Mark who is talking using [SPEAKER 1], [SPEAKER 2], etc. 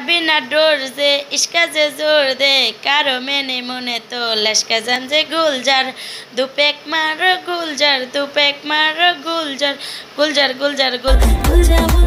[SPEAKER 1] যাবি না ডোর যে ইস্কা যে জোর দে কারো মেনে মনে তো লেসকা যান যে গুলজার দুপেক মার গুলজার দুপেক মার গুলজার গুলজার গুলজার গুল গুলজার গুলজার